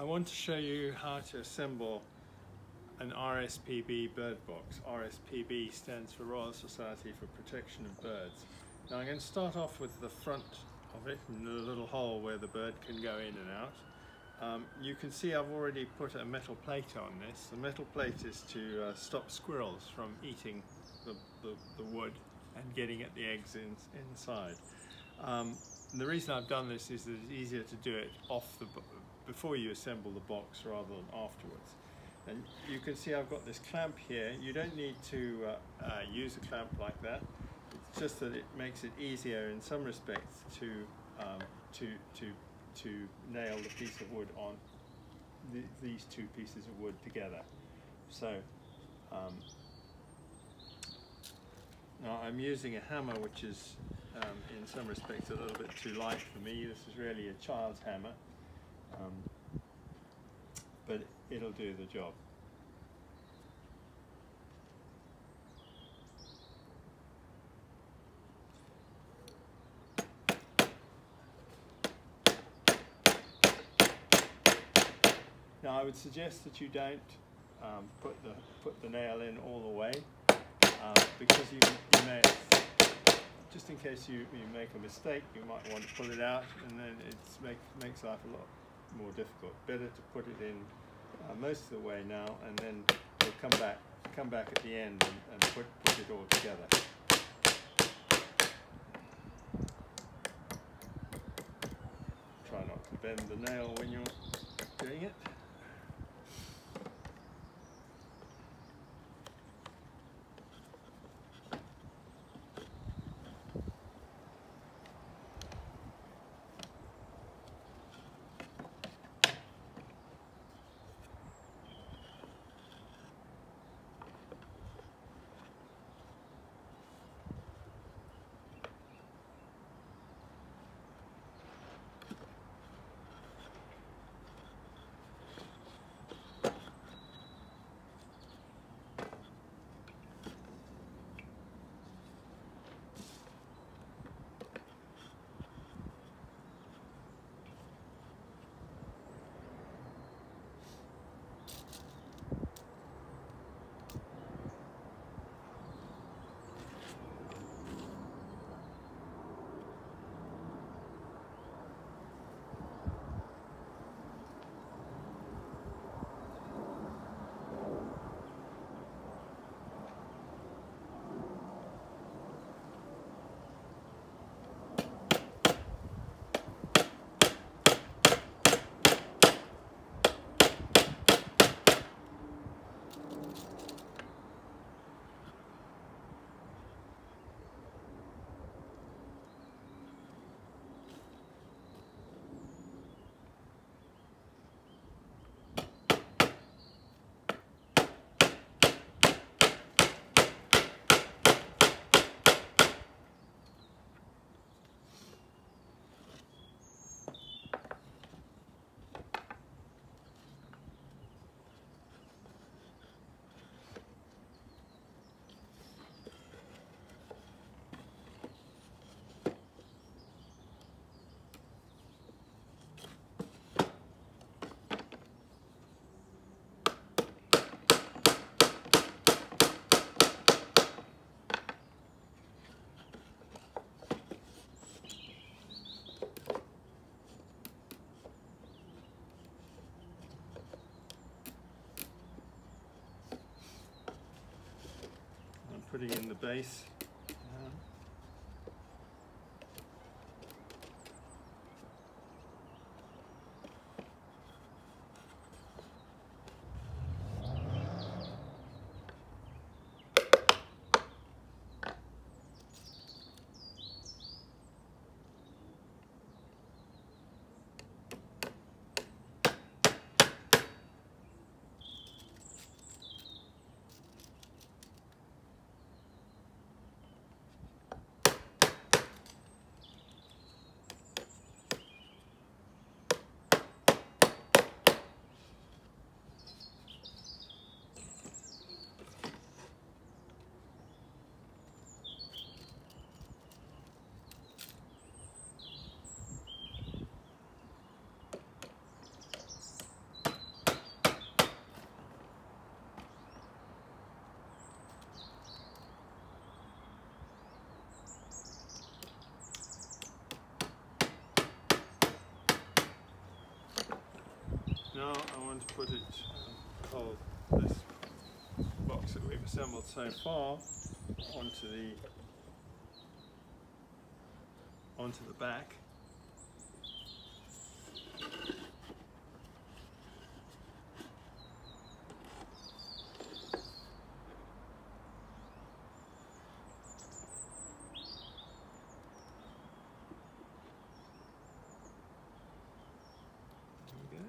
I want to show you how to assemble an RSPB bird box. RSPB stands for Royal Society for Protection of Birds. Now I'm going to start off with the front of it and the little hole where the bird can go in and out. Um, you can see I've already put a metal plate on this. The metal plate is to uh, stop squirrels from eating the, the, the, wood and getting at the eggs in, inside. Um, the reason I've done this is that it's easier to do it off the before you assemble the box rather than afterwards. And you can see I've got this clamp here. You don't need to uh, uh, use a clamp like that. It's just that it makes it easier in some respects to um, to to to nail the piece of wood on the, these two pieces of wood together. So um, now I'm using a hammer which is um, in some respects a little bit too light for me. This is really a child's hammer um, but it'll do the job. Now I would suggest that you don't um, put the put the nail in all the way um, because you, you may just in case you, you make a mistake you might want to pull it out and then it make, makes life a lot more difficult. Better to put it in uh, most of the way now and then we'll come back come back at the end and, and put, put it all together. Try not to bend the nail when you're doing it. In the base Now I want to put it, um, hold this box that we've assembled so far onto the onto the back. There we go.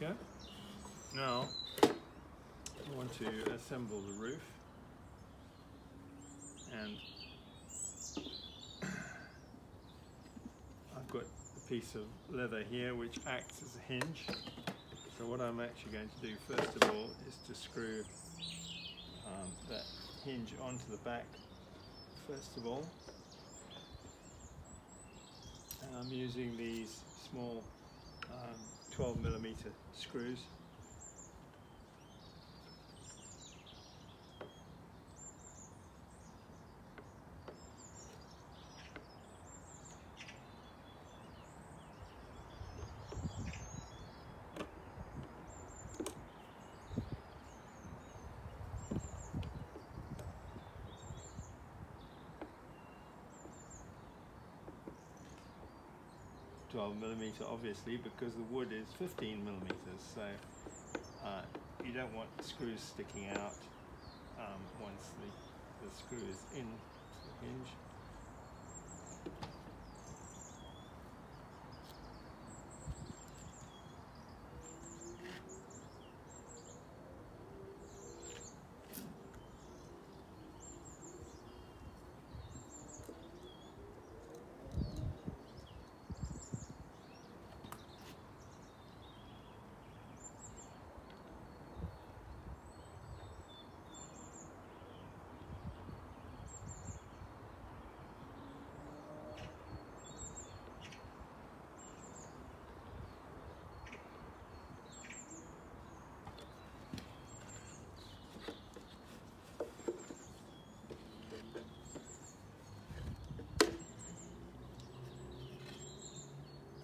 Okay. Now I want to assemble the roof and I've got a piece of leather here which acts as a hinge. So what I'm actually going to do first of all is to screw um, that hinge onto the back first of all. And I'm using these small um, 12 millimeter screws. Twelve millimeter, obviously, because the wood is fifteen millimeters. So uh, you don't want screws sticking out um, once the, the screw is in the hinge.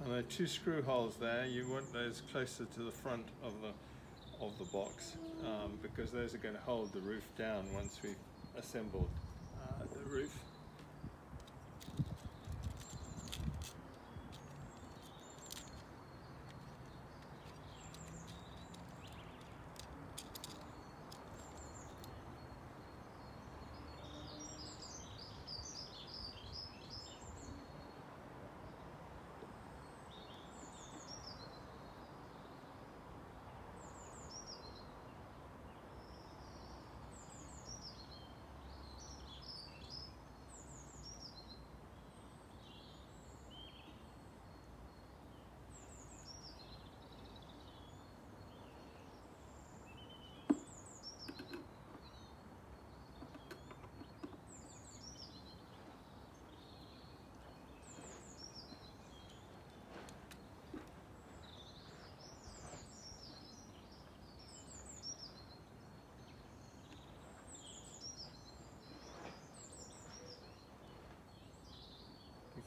And there are two screw holes there. You want those closer to the front of the of the box um, because those are going to hold the roof down once we've assembled uh, the roof.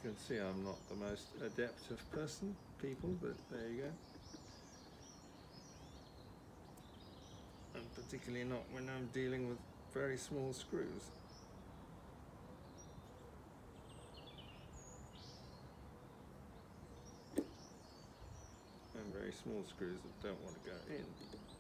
can see I'm not the most adept of person, people, but there you go. And particularly not when I'm dealing with very small screws. And very small screws that don't want to go in.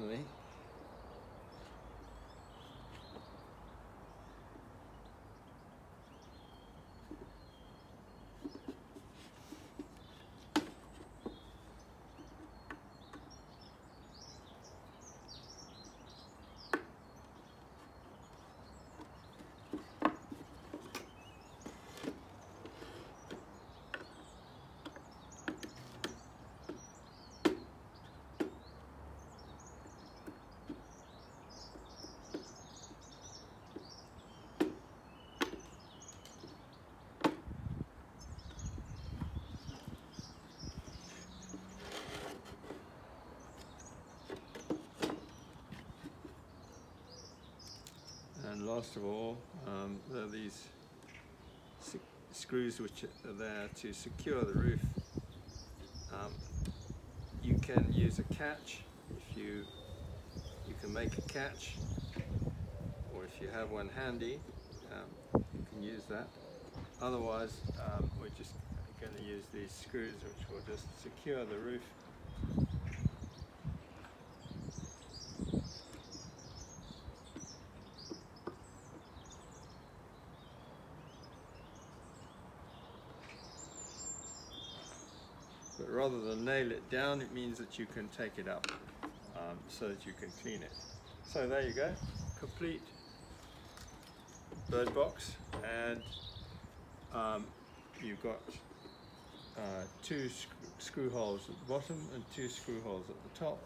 Finally. And last of all, um, there are these screws which are there to secure the roof. Um, you can use a catch if you you can make a catch, or if you have one handy, um, you can use that. Otherwise, um, we're just going to use these screws which will just secure the roof rather than nail it down it means that you can take it up um, so that you can clean it. So there you go, complete bird box and um, you've got uh, two sc screw holes at the bottom and two screw holes at the top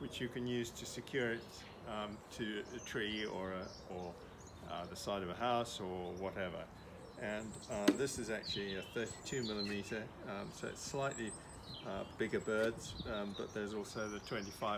which you can use to secure it um, to a tree or, a, or uh, the side of a house or whatever and uh, this is actually a 32 millimeter um, so it's slightly bigger birds, um, but there's also the 25